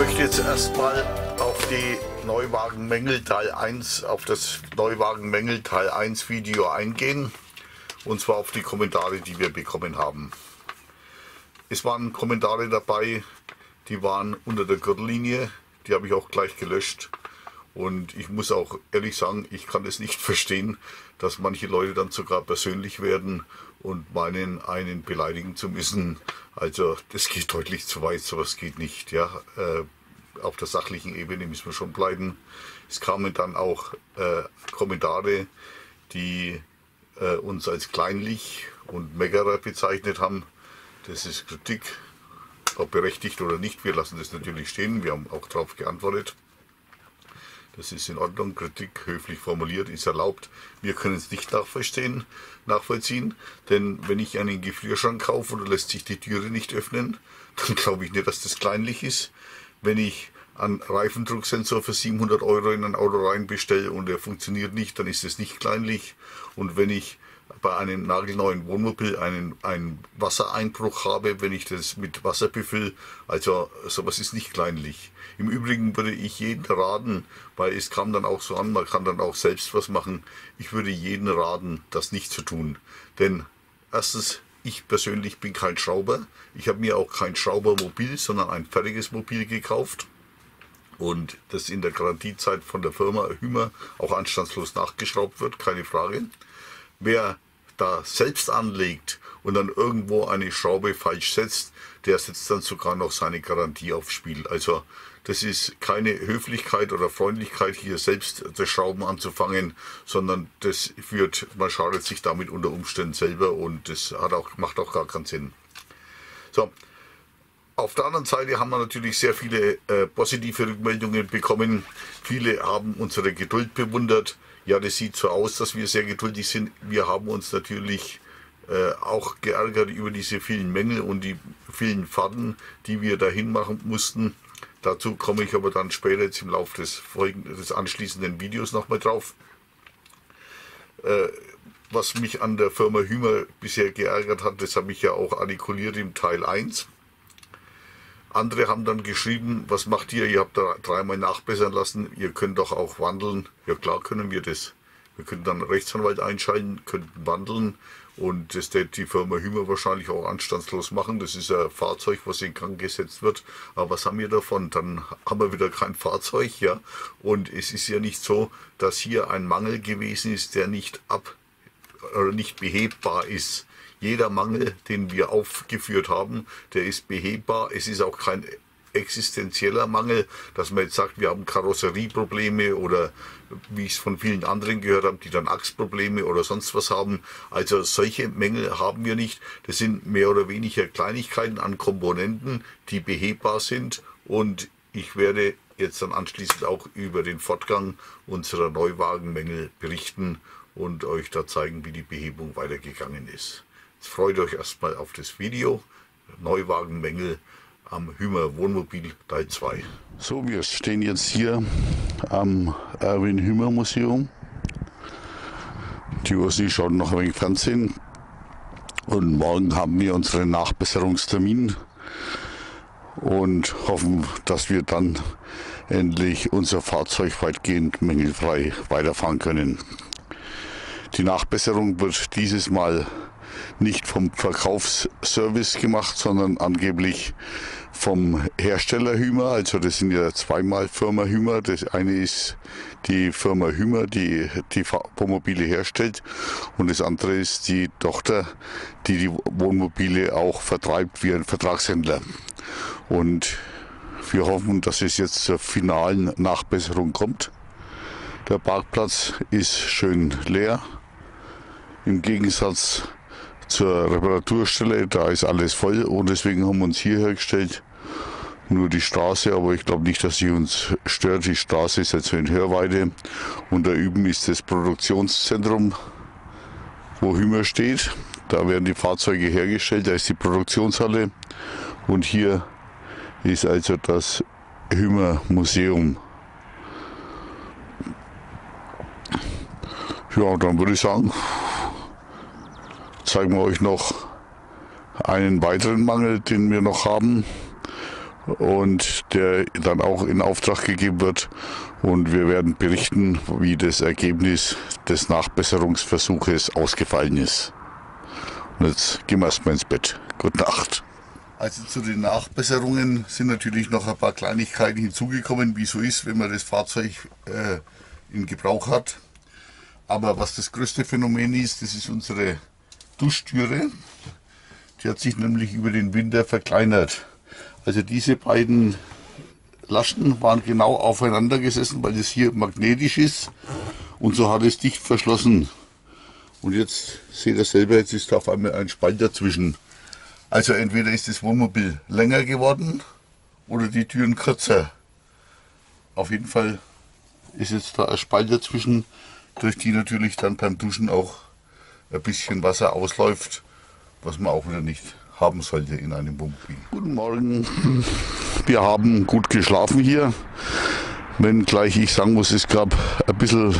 möchte jetzt erstmal auf die Neuwagenmängel Teil 1, auf das Neuwagenmängel Teil 1 Video eingehen. Und zwar auf die Kommentare, die wir bekommen haben. Es waren Kommentare dabei, die waren unter der Gürtellinie. Die habe ich auch gleich gelöscht. Und ich muss auch ehrlich sagen, ich kann es nicht verstehen, dass manche Leute dann sogar persönlich werden und meinen, einen beleidigen zu müssen. Also das geht deutlich zu weit, sowas geht nicht. Ja, äh, auf der sachlichen Ebene müssen wir schon bleiben. Es kamen dann auch äh, Kommentare, die äh, uns als kleinlich und Meckerer bezeichnet haben. Das ist Kritik, ob berechtigt oder nicht. Wir lassen das natürlich stehen. Wir haben auch darauf geantwortet. Das ist in Ordnung, Kritik höflich formuliert, ist erlaubt. Wir können es nicht nachvollziehen, nachvollziehen, denn wenn ich einen Gefrierschrank kaufe und lässt sich die Türe nicht öffnen, dann glaube ich nicht, dass das kleinlich ist. Wenn ich einen Reifendrucksensor für 700 Euro in ein Auto rein bestelle und der funktioniert nicht, dann ist es nicht kleinlich. Und wenn ich bei einem nagelneuen Wohnmobil einen, einen Wassereinbruch habe, wenn ich das mit Wasser befülle. Also sowas ist nicht kleinlich. Im Übrigen würde ich jeden raten, weil es kam dann auch so an, man kann dann auch selbst was machen. Ich würde jeden raten, das nicht zu tun. Denn erstens, ich persönlich bin kein Schrauber. Ich habe mir auch kein Schraubermobil, sondern ein fertiges Mobil gekauft. Und das in der Garantiezeit von der Firma Hümer auch anstandslos nachgeschraubt wird, keine Frage. Wer da selbst anlegt und dann irgendwo eine Schraube falsch setzt, der setzt dann sogar noch seine Garantie aufs Spiel. Also das ist keine Höflichkeit oder Freundlichkeit, hier selbst das Schrauben anzufangen, sondern das führt, man schadet sich damit unter Umständen selber und das hat auch, macht auch gar keinen Sinn. So, auf der anderen Seite haben wir natürlich sehr viele äh, positive Rückmeldungen bekommen. Viele haben unsere Geduld bewundert. Ja, das sieht so aus, dass wir sehr geduldig sind. Wir haben uns natürlich äh, auch geärgert über diese vielen Mängel und die vielen Fahrten, die wir dahin machen mussten. Dazu komme ich aber dann später jetzt im Laufe des, folgenden, des anschließenden Videos nochmal drauf. Äh, was mich an der Firma Hümer bisher geärgert hat, das habe ich ja auch artikuliert im Teil 1. Andere haben dann geschrieben, was macht ihr? Ihr habt da dreimal nachbessern lassen, ihr könnt doch auch wandeln. Ja klar können wir das. Wir können dann Rechtsanwalt einschalten, könnten wandeln und das wird die Firma Hümer wahrscheinlich auch anstandslos machen. Das ist ein Fahrzeug, was in Gang gesetzt wird. Aber was haben wir davon? Dann haben wir wieder kein Fahrzeug, ja. Und es ist ja nicht so, dass hier ein Mangel gewesen ist, der nicht ab oder nicht behebbar ist. Jeder Mangel, den wir aufgeführt haben, der ist behebbar. Es ist auch kein existenzieller Mangel, dass man jetzt sagt, wir haben Karosserieprobleme oder wie ich es von vielen anderen gehört habe, die dann Achsprobleme oder sonst was haben. Also solche Mängel haben wir nicht. Das sind mehr oder weniger Kleinigkeiten an Komponenten, die behebbar sind und ich werde jetzt dann anschließend auch über den Fortgang unserer Neuwagenmängel berichten und euch da zeigen, wie die Behebung weitergegangen ist. Jetzt freut euch erstmal auf das Video. Neuwagenmängel am Hümer Wohnmobil Teil 2. So, wir stehen jetzt hier am Erwin Hümer Museum. Die Ursi schaut noch ein wenig Fernsehen. Und morgen haben wir unseren Nachbesserungstermin und hoffen, dass wir dann endlich unser Fahrzeug weitgehend mängelfrei weiterfahren können. Die Nachbesserung wird dieses Mal nicht vom Verkaufsservice gemacht, sondern angeblich vom Hersteller Hümer. Also das sind ja zweimal Firma Hümer. Das eine ist die Firma Hümer, die die Wohnmobile herstellt. Und das andere ist die Tochter, die die Wohnmobile auch vertreibt wie ein Vertragshändler. Und wir hoffen, dass es jetzt zur finalen Nachbesserung kommt. Der Parkplatz ist schön leer. Im Gegensatz zur Reparaturstelle. Da ist alles voll und deswegen haben wir uns hierher gestellt. Nur die Straße, aber ich glaube nicht, dass sie uns stört. Die Straße ist jetzt in Hörweite und da üben ist das Produktionszentrum, wo Hümer steht. Da werden die Fahrzeuge hergestellt, da ist die Produktionshalle und hier ist also das Hümer Museum. Ja, dann würde ich sagen, zeigen wir euch noch einen weiteren Mangel, den wir noch haben. Und der dann auch in Auftrag gegeben wird. Und wir werden berichten, wie das Ergebnis des Nachbesserungsversuches ausgefallen ist. Und jetzt gehen wir erstmal ins Bett. Gute Nacht. Also zu den Nachbesserungen sind natürlich noch ein paar Kleinigkeiten hinzugekommen, wie so ist, wenn man das Fahrzeug äh, in Gebrauch hat. Aber was das größte Phänomen ist, das ist unsere Duschtüre. Die hat sich nämlich über den Winter verkleinert. Also diese beiden Laschen waren genau aufeinander gesessen, weil es hier magnetisch ist. Und so hat es dicht verschlossen. Und jetzt seht ihr selber, jetzt ist da auf einmal ein Spalt dazwischen. Also entweder ist das Wohnmobil länger geworden oder die Türen kürzer. Auf jeden Fall ist jetzt da ein Spalt dazwischen, durch die natürlich dann beim Duschen auch ein bisschen Wasser ausläuft, was man auch wieder nicht haben sollte in einem Wohnmobil. Guten Morgen. Wir haben gut geschlafen hier. Wenn gleich ich sagen muss, es gab ein bisschen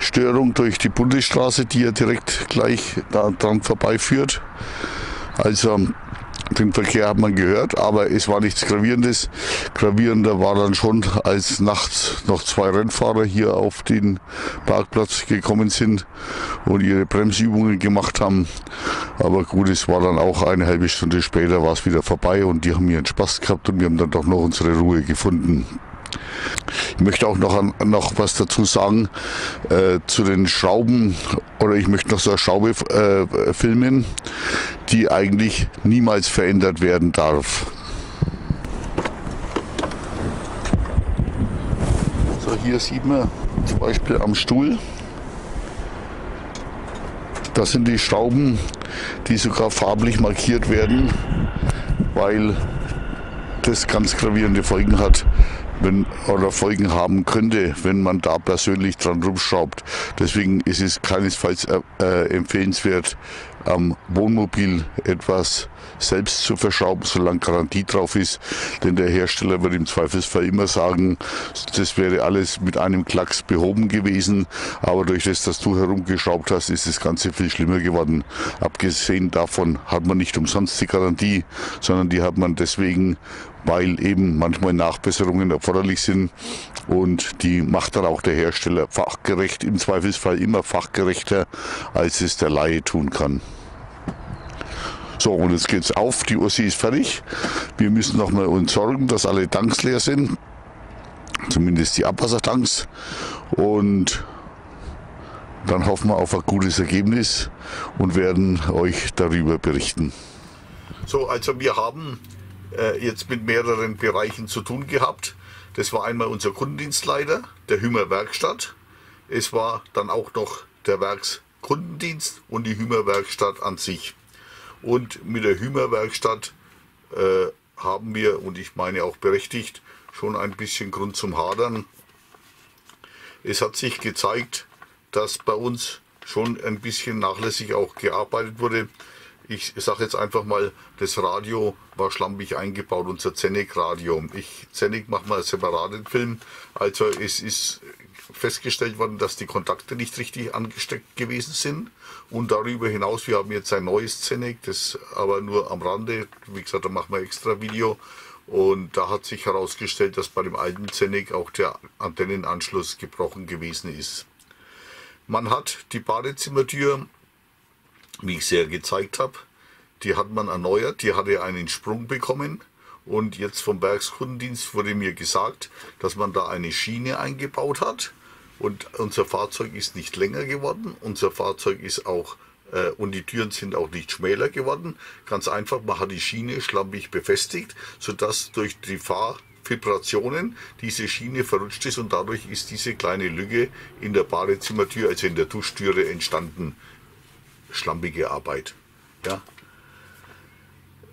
Störung durch die Bundesstraße, die ja direkt gleich da dran vorbeiführt. Also den Verkehr hat man gehört, aber es war nichts Gravierendes. Gravierender war dann schon, als nachts noch zwei Rennfahrer hier auf den Parkplatz gekommen sind und ihre Bremsübungen gemacht haben. Aber gut, es war dann auch eine halbe Stunde später war es wieder vorbei und die haben ihren Spaß gehabt und wir haben dann doch noch unsere Ruhe gefunden. Ich möchte auch noch, noch was dazu sagen äh, zu den Schrauben oder ich möchte noch so eine Schraube äh, filmen, die eigentlich niemals verändert werden darf. So, hier sieht man zum Beispiel am Stuhl, das sind die Schrauben, die sogar farblich markiert werden, weil das ganz gravierende Folgen hat wenn, oder Folgen haben könnte, wenn man da persönlich dran rumschraubt. Deswegen ist es keinesfalls äh, äh, empfehlenswert, am Wohnmobil etwas selbst zu verschrauben, solange Garantie drauf ist. Denn der Hersteller wird im Zweifelsfall immer sagen, das wäre alles mit einem Klacks behoben gewesen. Aber durch das, dass du herumgeschraubt hast, ist das Ganze viel schlimmer geworden. Abgesehen davon hat man nicht umsonst die Garantie, sondern die hat man deswegen, weil eben manchmal Nachbesserungen erforderlich sind und die macht dann auch der Hersteller fachgerecht, im Zweifelsfall immer fachgerechter, als es der Laie tun kann. So, und jetzt geht's auf, die Ursi ist fertig. Wir müssen noch mal uns sorgen, dass alle Tanks leer sind, zumindest die Abwassertanks und dann hoffen wir auf ein gutes Ergebnis und werden euch darüber berichten. So, also wir haben äh, jetzt mit mehreren Bereichen zu tun gehabt. Das war einmal unser Kundendienstleiter, der Hümer Werkstatt. Es war dann auch noch der Werkskundendienst und die Hümer Werkstatt an sich. Und mit der Hümer Werkstatt äh, haben wir, und ich meine auch berechtigt, schon ein bisschen Grund zum Hadern. Es hat sich gezeigt, dass bei uns schon ein bisschen nachlässig auch gearbeitet wurde ich sage jetzt einfach mal, das Radio war schlampig eingebaut, unser Zenec-Radio. Ich, Zenec macht mal einen separaten Film. Also es ist festgestellt worden, dass die Kontakte nicht richtig angesteckt gewesen sind. Und darüber hinaus, wir haben jetzt ein neues Zenec, das aber nur am Rande. Wie gesagt, da machen wir extra Video. Und da hat sich herausgestellt, dass bei dem alten Zenec auch der Antennenanschluss gebrochen gewesen ist. Man hat die Badezimmertür wie ich sehr gezeigt habe. Die hat man erneuert, die hatte einen Sprung bekommen und jetzt vom Werkskundendienst wurde mir gesagt, dass man da eine Schiene eingebaut hat und unser Fahrzeug ist nicht länger geworden, unser Fahrzeug ist auch äh, und die Türen sind auch nicht schmäler geworden. Ganz einfach, man hat die Schiene schlampig befestigt, sodass durch die Fahrvibrationen diese Schiene verrutscht ist und dadurch ist diese kleine Lücke in der Badezimmertür, also in der Duschtüre entstanden schlampige Arbeit. Ja.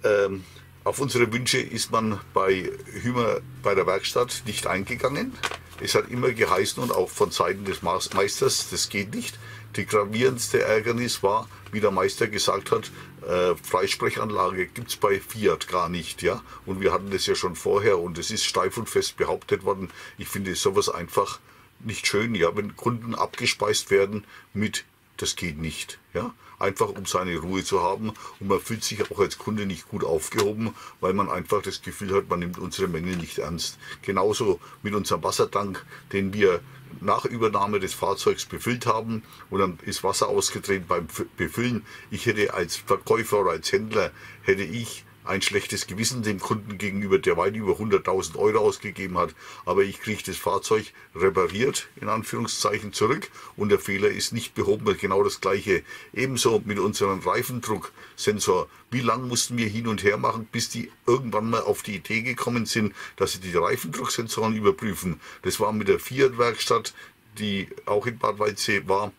Ähm, auf unsere Wünsche ist man bei Hümer bei der Werkstatt nicht eingegangen. Es hat immer geheißen und auch von Seiten des Meisters, das geht nicht. Die gravierendste Ärgernis war, wie der Meister gesagt hat, äh, Freisprechanlage gibt es bei Fiat gar nicht. ja. Und wir hatten das ja schon vorher und es ist steif und fest behauptet worden. Ich finde sowas einfach nicht schön, ja, wenn Kunden abgespeist werden mit das geht nicht. Ja? Einfach um seine Ruhe zu haben und man fühlt sich auch als Kunde nicht gut aufgehoben, weil man einfach das Gefühl hat, man nimmt unsere Mängel nicht ernst. Genauso mit unserem Wassertank, den wir nach Übernahme des Fahrzeugs befüllt haben und dann ist Wasser ausgetreten beim Befüllen. Ich hätte als Verkäufer oder als Händler, hätte ich ein schlechtes Gewissen dem Kunden gegenüber, der weit über 100.000 Euro ausgegeben hat. Aber ich kriege das Fahrzeug repariert, in Anführungszeichen, zurück und der Fehler ist nicht behoben. Genau das gleiche. Ebenso mit unserem Reifendrucksensor. Wie lange mussten wir hin und her machen, bis die irgendwann mal auf die Idee gekommen sind, dass sie die Reifendrucksensoren überprüfen. Das war mit der Fiat-Werkstatt, die auch in Bad Waldsee war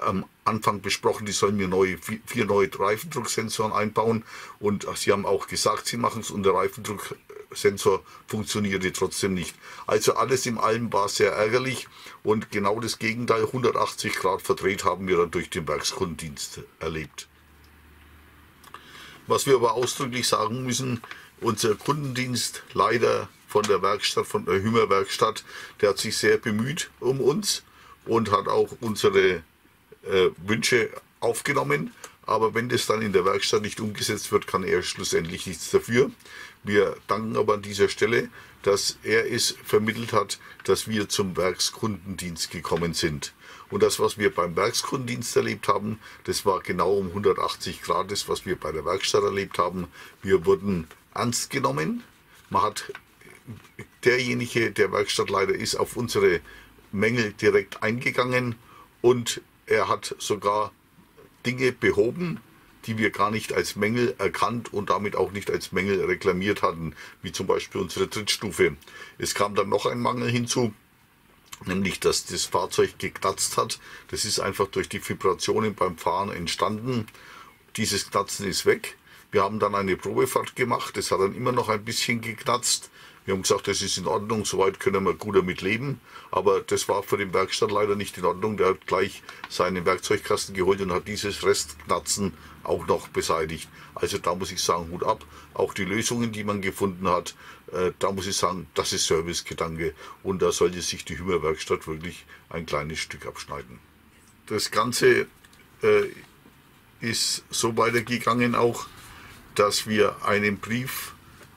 am Anfang besprochen, die sollen mir neue, vier neue Reifendrucksensoren einbauen. Und sie haben auch gesagt, sie machen es und der Reifendrucksensor funktionierte trotzdem nicht. Also alles im allem war sehr ärgerlich und genau das Gegenteil, 180 Grad verdreht, haben wir dann durch den Werkskundendienst erlebt. Was wir aber ausdrücklich sagen müssen, unser Kundendienst leider von der Werkstatt, von der Hümer Werkstatt, der hat sich sehr bemüht um uns und hat auch unsere äh, Wünsche aufgenommen. Aber wenn das dann in der Werkstatt nicht umgesetzt wird, kann er schlussendlich nichts dafür. Wir danken aber an dieser Stelle, dass er es vermittelt hat, dass wir zum Werkskundendienst gekommen sind. Und das, was wir beim Werkskundendienst erlebt haben, das war genau um 180 Grad das, was wir bei der Werkstatt erlebt haben. Wir wurden ernst genommen. Man hat derjenige, der Werkstattleiter ist, auf unsere Mängel direkt eingegangen und er hat sogar Dinge behoben, die wir gar nicht als Mängel erkannt und damit auch nicht als Mängel reklamiert hatten, wie zum Beispiel unsere Trittstufe. Es kam dann noch ein Mangel hinzu, nämlich dass das Fahrzeug geknatzt hat. Das ist einfach durch die Vibrationen beim Fahren entstanden. Dieses Knatzen ist weg. Wir haben dann eine Probefahrt gemacht. Es hat dann immer noch ein bisschen geknatzt. Wir haben gesagt, das ist in Ordnung, soweit können wir gut damit leben. Aber das war für den Werkstattleiter nicht in Ordnung. Der hat gleich seinen Werkzeugkasten geholt und hat dieses Restknatzen auch noch beseitigt. Also da muss ich sagen, Hut ab. Auch die Lösungen, die man gefunden hat, äh, da muss ich sagen, das ist Servicegedanke. Und da sollte sich die Hümerwerkstatt wirklich ein kleines Stück abschneiden. Das Ganze äh, ist so weitergegangen auch, dass wir einen Brief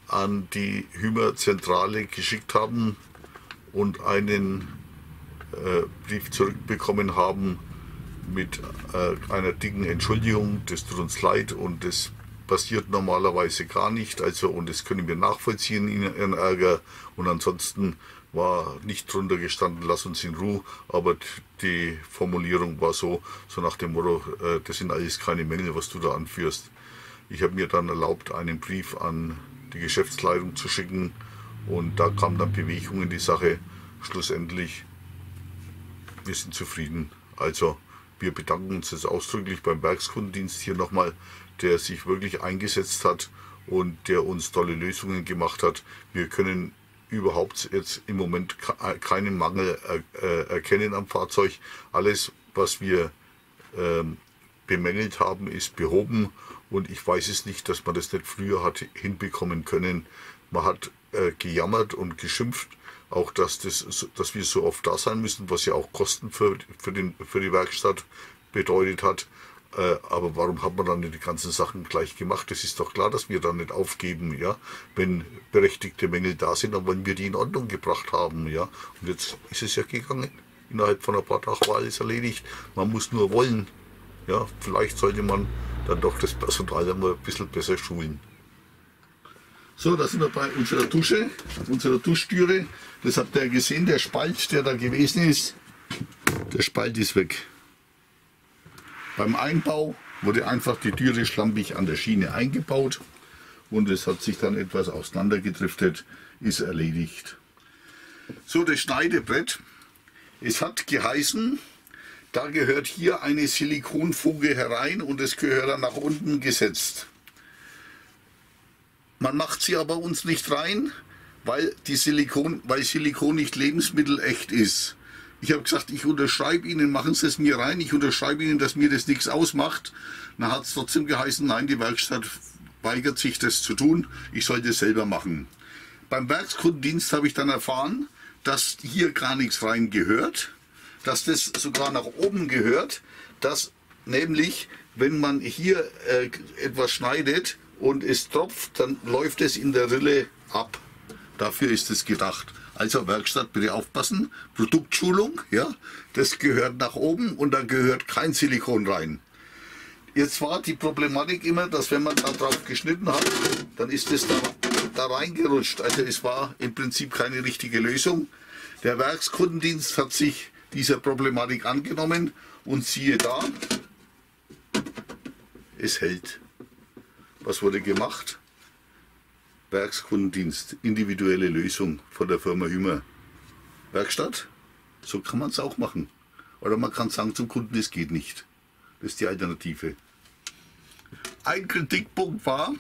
an die Hümer-Zentrale geschickt haben und einen äh, Brief zurückbekommen haben mit äh, einer dicken Entschuldigung, das tut uns leid und das passiert normalerweise gar nicht, also und das können wir nachvollziehen, Ihren Ärger. Und ansonsten war nicht drunter gestanden, lass uns in Ruhe, aber die Formulierung war so, so nach dem Motto, äh, das sind alles keine Mängel, was du da anführst. Ich habe mir dann erlaubt, einen Brief an die Geschäftsleitung zu schicken. Und da kam dann Bewegung in die Sache. Schlussendlich, wir sind zufrieden. Also wir bedanken uns jetzt ausdrücklich beim Werkskundendienst hier nochmal, der sich wirklich eingesetzt hat und der uns tolle Lösungen gemacht hat. Wir können überhaupt jetzt im Moment keinen Mangel äh, erkennen am Fahrzeug. Alles, was wir ähm, bemängelt haben, ist behoben und ich weiß es nicht, dass man das nicht früher hat hinbekommen können. Man hat äh, gejammert und geschimpft, auch dass, das, dass wir so oft da sein müssen, was ja auch Kosten für, für, den, für die Werkstatt bedeutet hat. Äh, aber warum hat man dann die ganzen Sachen gleich gemacht? Es ist doch klar, dass wir dann nicht aufgeben, ja. Wenn berechtigte Mängel da sind, dann wollen wir die in Ordnung gebracht haben, ja. Und jetzt ist es ja gegangen. Innerhalb von ein paar Tagen war alles erledigt. Man muss nur wollen. Ja, vielleicht sollte man dann doch das Personal ein bisschen besser schulen. So, da sind wir bei unserer Dusche, unserer Duschtüre. Das habt ihr gesehen, der Spalt, der da gewesen ist, der Spalt ist weg. Beim Einbau wurde einfach die Türe schlampig an der Schiene eingebaut und es hat sich dann etwas auseinandergedriftet, ist erledigt. So, das Schneidebrett. Es hat geheißen, da gehört hier eine Silikonfuge herein und es gehört dann nach unten gesetzt. Man macht sie aber uns nicht rein, weil, die Silikon, weil Silikon nicht lebensmittelecht ist. Ich habe gesagt, ich unterschreibe Ihnen, machen Sie es mir rein, ich unterschreibe Ihnen, dass mir das nichts ausmacht. Dann hat es trotzdem geheißen, nein, die Werkstatt weigert sich das zu tun, ich soll das selber machen. Beim Werkskundendienst habe ich dann erfahren, dass hier gar nichts rein gehört dass das sogar nach oben gehört, dass nämlich wenn man hier äh, etwas schneidet und es tropft, dann läuft es in der Rille ab. Dafür ist es gedacht. Also Werkstatt, bitte aufpassen. Produktschulung, ja, das gehört nach oben und da gehört kein Silikon rein. Jetzt war die Problematik immer, dass wenn man da drauf geschnitten hat, dann ist es da, da reingerutscht. Also es war im Prinzip keine richtige Lösung. Der Werkskundendienst hat sich dieser Problematik angenommen und siehe da, es hält. Was wurde gemacht? Werkskundendienst, individuelle Lösung von der Firma Hümer. Werkstatt, so kann man es auch machen. Oder man kann sagen zum Kunden, es geht nicht. Das ist die Alternative. Ein Kritikpunkt war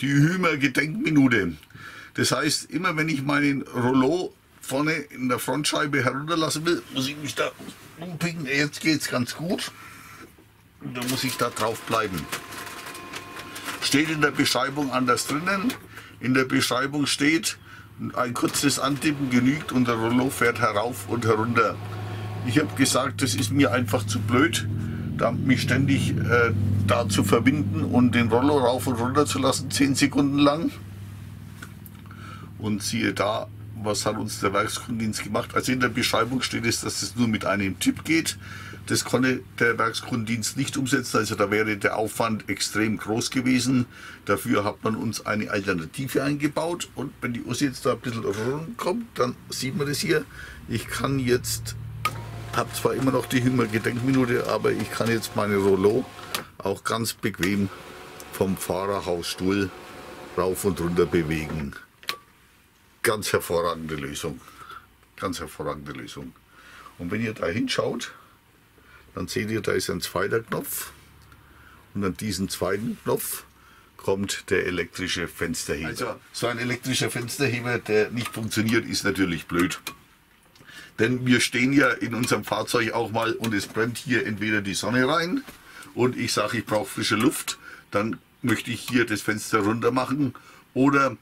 die Hümer Gedenkminute. Das heißt, immer wenn ich meinen Rollo vorne in der Frontscheibe herunterlassen will, muss ich mich da umpicken. Jetzt geht es ganz gut. Dann muss ich da drauf bleiben. Steht in der Beschreibung anders drinnen. In der Beschreibung steht, ein kurzes Antippen genügt und der Rollo fährt herauf und herunter. Ich habe gesagt, das ist mir einfach zu blöd, da mich ständig äh, da zu verbinden und den Rollo rauf und runter zu lassen, 10 Sekunden lang. Und siehe da, was hat uns der Werkskundendienst gemacht? Also in der Beschreibung steht es, dass es nur mit einem Tipp geht. Das konnte der Werkskundendienst nicht umsetzen, also da wäre der Aufwand extrem groß gewesen. Dafür hat man uns eine Alternative eingebaut und wenn die Ossi jetzt da ein bisschen rumkommt, dann sieht man das hier. Ich kann jetzt, habe zwar immer noch die Hümer-Gedenkminute, aber ich kann jetzt meine Rollo auch ganz bequem vom Fahrerhausstuhl rauf und runter bewegen. Ganz hervorragende Lösung. Ganz hervorragende Lösung. Und wenn ihr da hinschaut, dann seht ihr, da ist ein zweiter Knopf. Und an diesen zweiten Knopf kommt der elektrische Fensterheber. Also so ein elektrischer Fensterheber, der nicht funktioniert, ist natürlich blöd. Denn wir stehen ja in unserem Fahrzeug auch mal und es brennt hier entweder die Sonne rein und ich sage, ich brauche frische Luft, dann möchte ich hier das Fenster runter machen oder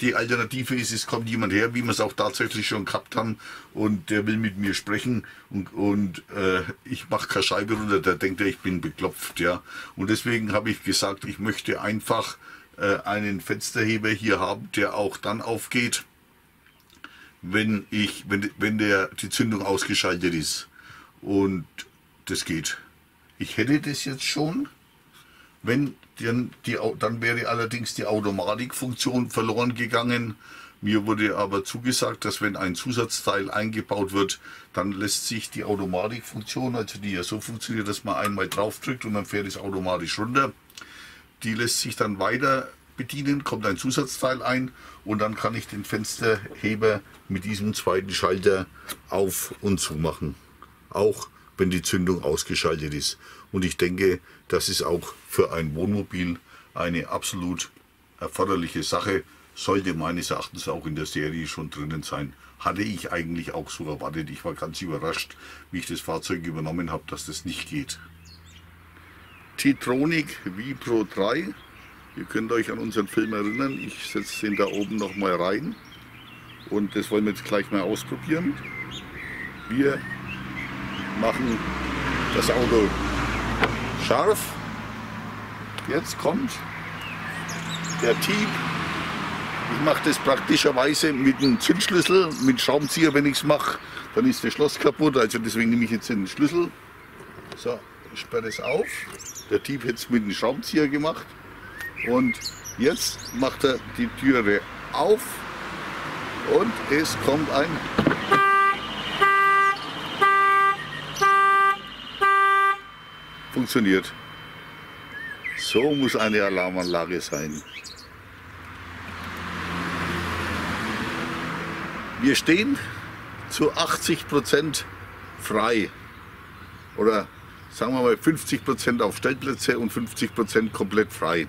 die Alternative ist, es kommt jemand her, wie wir es auch tatsächlich schon gehabt haben, und der will mit mir sprechen und, und äh, ich mache keine Scheibe runter, der denkt, ich bin beklopft. ja. Und deswegen habe ich gesagt, ich möchte einfach äh, einen Fensterheber hier haben, der auch dann aufgeht, wenn, ich, wenn, wenn der, die Zündung ausgeschaltet ist. Und das geht. Ich hätte das jetzt schon, wenn dann, die, dann wäre allerdings die Automatikfunktion verloren gegangen. Mir wurde aber zugesagt, dass wenn ein Zusatzteil eingebaut wird, dann lässt sich die Automatikfunktion, also die ja so funktioniert, dass man einmal draufdrückt und dann fährt es automatisch runter, die lässt sich dann weiter bedienen, kommt ein Zusatzteil ein und dann kann ich den Fensterheber mit diesem zweiten Schalter auf und zu machen. Auch wenn die Zündung ausgeschaltet ist. Und ich denke, das ist auch für ein Wohnmobil eine absolut erforderliche Sache. Sollte meines Erachtens auch in der Serie schon drinnen sein. Hatte ich eigentlich auch so erwartet. Ich war ganz überrascht, wie ich das Fahrzeug übernommen habe, dass das nicht geht. Titronic Vipro 3. Ihr könnt euch an unseren Film erinnern. Ich setze den da oben noch mal rein. Und das wollen wir jetzt gleich mal ausprobieren. Wir machen das Auto scharf. Jetzt kommt der Tieb. Ich mache das praktischerweise mit einem Zündschlüssel, mit Schraubenzieher, wenn ich es mache, dann ist das Schloss kaputt. Also deswegen nehme ich jetzt den Schlüssel. So, ich sperre es auf. Der Tieb hat es mit dem Schraubenzieher gemacht. Und jetzt macht er die Türe auf und es kommt ein funktioniert. So muss eine Alarmanlage sein. Wir stehen zu 80 Prozent frei. Oder sagen wir mal 50 Prozent auf Stellplätze und 50 Prozent komplett frei.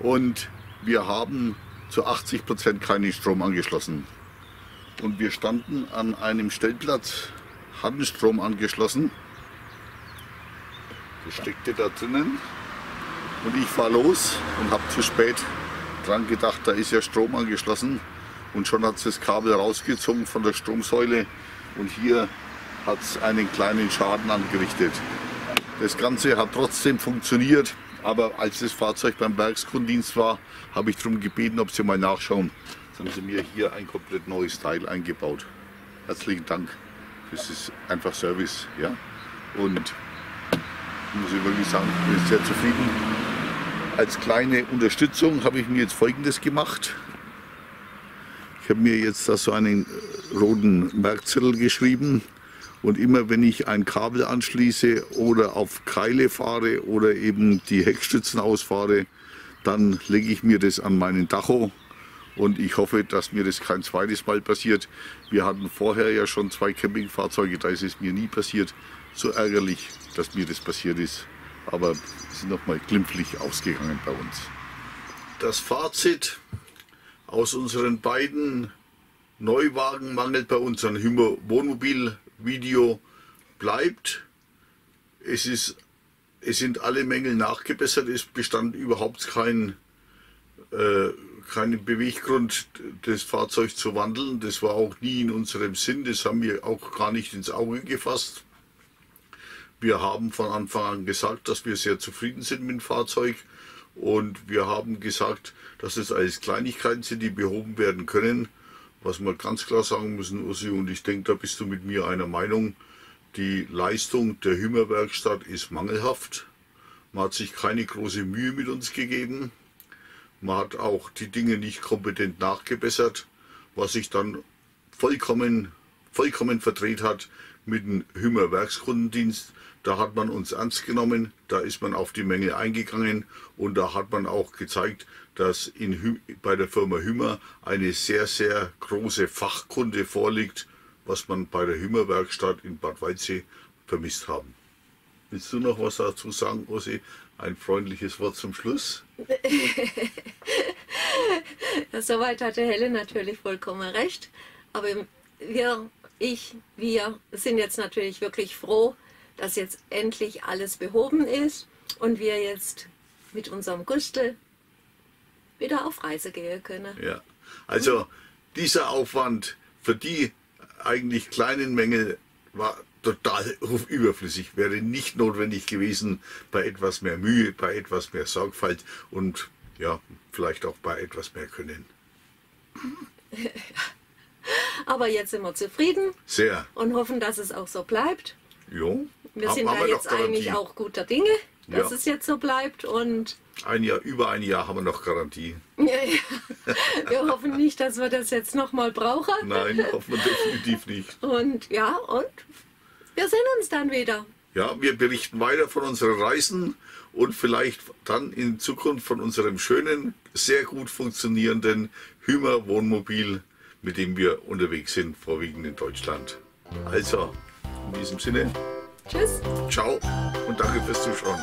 Und wir haben zu 80 Prozent keinen Strom angeschlossen. Und wir standen an einem Stellplatz, hatten Strom angeschlossen das steckte da drinnen und ich fahre los und habe zu spät dran gedacht, da ist ja Strom angeschlossen und schon hat es das Kabel rausgezogen von der Stromsäule und hier hat es einen kleinen Schaden angerichtet. Das Ganze hat trotzdem funktioniert, aber als das Fahrzeug beim Werkskundendienst war, habe ich darum gebeten, ob Sie mal nachschauen. Jetzt haben Sie mir hier ein komplett neues Teil eingebaut. Herzlichen Dank. Das ist einfach Service. Ja? Und muss ich wirklich sagen, ich bin sehr zufrieden. Als kleine Unterstützung habe ich mir jetzt folgendes gemacht. Ich habe mir jetzt da so einen roten Merkzettel geschrieben und immer wenn ich ein Kabel anschließe oder auf Keile fahre oder eben die Heckstützen ausfahre, dann lege ich mir das an meinen Dacho und ich hoffe, dass mir das kein zweites Mal passiert. Wir hatten vorher ja schon zwei Campingfahrzeuge, da ist es mir nie passiert. So ärgerlich, dass mir das passiert ist. Aber es ist nochmal glimpflich ausgegangen bei uns. Das Fazit aus unseren beiden Neuwagen mangelt bei uns an Hymer Wohnmobil Video bleibt. Es, ist, es sind alle Mängel nachgebessert. Es bestand überhaupt kein, äh, kein Beweggrund, das Fahrzeug zu wandeln. Das war auch nie in unserem Sinn. Das haben wir auch gar nicht ins Auge gefasst. Wir haben von Anfang an gesagt, dass wir sehr zufrieden sind mit dem Fahrzeug. Und wir haben gesagt, dass es alles Kleinigkeiten sind, die behoben werden können. Was wir ganz klar sagen müssen, Ursi, und ich denke, da bist du mit mir einer Meinung, die Leistung der Hümmerwerkstatt ist mangelhaft. Man hat sich keine große Mühe mit uns gegeben. Man hat auch die Dinge nicht kompetent nachgebessert, was sich dann vollkommen, vollkommen verdreht hat mit dem Hümmer Werkskundendienst. Da hat man uns ernst genommen, da ist man auf die Menge eingegangen und da hat man auch gezeigt, dass in, bei der Firma Hümmer eine sehr, sehr große Fachkunde vorliegt, was man bei der Hümmer Werkstatt in Bad Waldsee vermisst haben. Willst du noch was dazu sagen, Ossi? Ein freundliches Wort zum Schluss? soweit hatte Helle natürlich vollkommen recht. Aber wir, ich, wir sind jetzt natürlich wirklich froh, dass jetzt endlich alles behoben ist und wir jetzt mit unserem Gustel wieder auf Reise gehen können. Ja, also dieser Aufwand für die eigentlich kleinen Mängel war total überflüssig, wäre nicht notwendig gewesen bei etwas mehr Mühe, bei etwas mehr Sorgfalt und ja, vielleicht auch bei etwas mehr Können. Aber jetzt sind wir zufrieden. Sehr. Und hoffen, dass es auch so bleibt. Jo. Wir sind ja jetzt eigentlich auch guter Dinge, dass ja. es jetzt so bleibt und ein Jahr, über ein Jahr haben wir noch Garantie. Ja, ja. Wir hoffen nicht, dass wir das jetzt nochmal brauchen. Nein, hoffen wir definitiv nicht. Und ja, und wir sehen uns dann wieder. Ja, wir berichten weiter von unseren Reisen und vielleicht dann in Zukunft von unserem schönen, sehr gut funktionierenden Hümer Wohnmobil, mit dem wir unterwegs sind, vorwiegend in Deutschland. Also, in diesem Sinne. Tschüss. Ciao und danke fürs Zuschauen.